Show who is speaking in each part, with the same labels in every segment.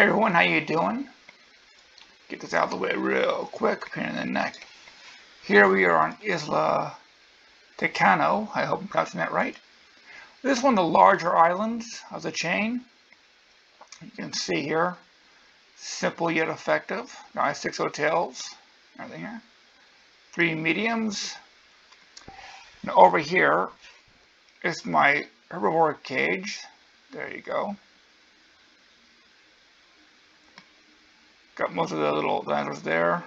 Speaker 1: everyone, how you doing? Get this out of the way real quick, pain in the neck. Here we are on Isla Tacaño, I hope I'm pronouncing that right. This is one of the larger islands of the chain. You can see here, simple yet effective. Nice six hotels, everything here. Three mediums. And over here is my herbivore cage. There you go. Got most of the little dinosaurs there.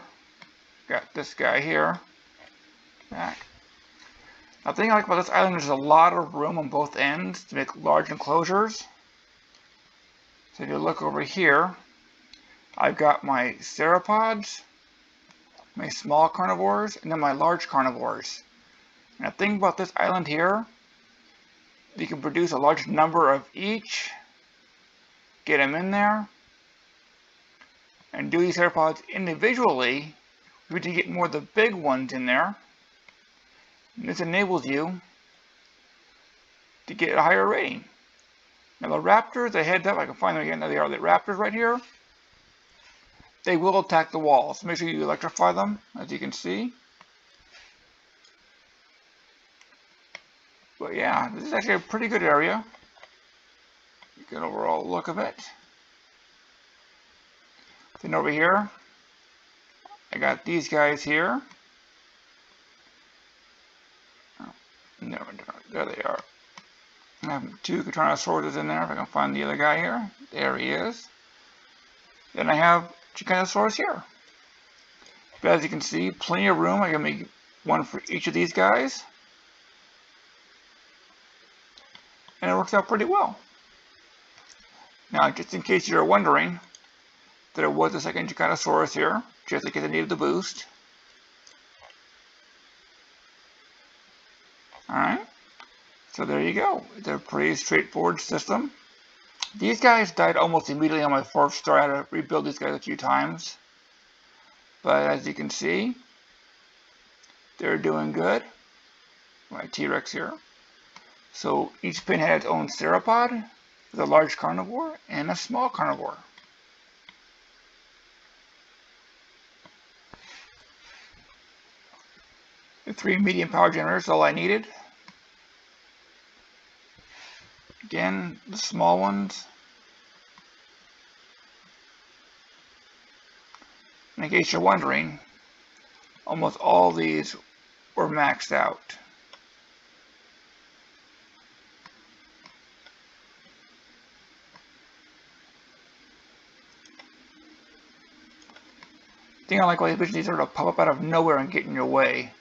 Speaker 1: Got this guy here. Back. The thing I like about this island, there's a lot of room on both ends to make large enclosures. So if you look over here, I've got my theropods, my small carnivores, and then my large carnivores. Now the thing about this island here, you can produce a large number of each, get them in there, and do these theropods individually, we get more of the big ones in there. And this enables you to get a higher rating. Now the raptors, they head up, I can find them again, there they are, the raptors right here. They will attack the walls. Make sure you electrify them, as you can see. But yeah, this is actually a pretty good area. Get overall look of it. Then over here, I got these guys here. Oh, no, there they are. I have two Tyrannosaurus in there, if I can find the other guy here. There he is. Then I have Giganosaurus here. But as you can see, plenty of room. I can make one for each of these guys. And it works out pretty well. Now, just in case you're wondering, there was a second Giganosaurus here, just in case I needed the boost. Alright, so there you go. It's a pretty straightforward system. These guys died almost immediately on my fourth star. I had to rebuild these guys a few times. But as you can see, they're doing good. My T-Rex here. So each pin had its own theropod, with a large carnivore and a small carnivore. Three medium power generators, all I needed. Again, the small ones. in case you're wondering, almost all these were maxed out. Thing I like about these sort of pop up out of nowhere and get in your way.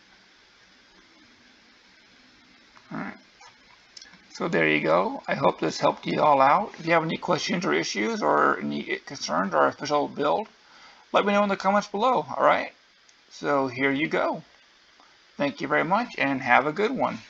Speaker 1: So there you go. I hope this helped you all out. If you have any questions or issues or any concerns or official build, let me know in the comments below, alright? So here you go. Thank you very much and have a good one.